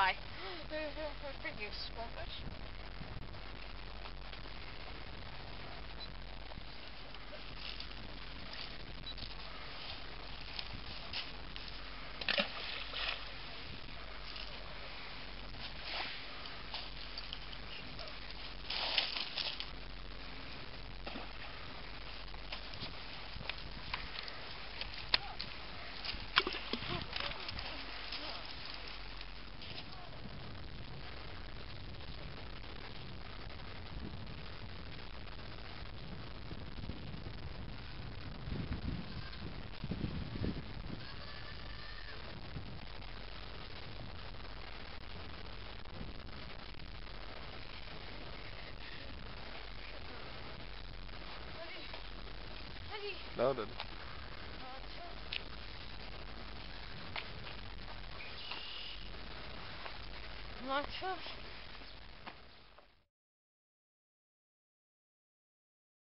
Bye. Thank you so. Noted. Not sure.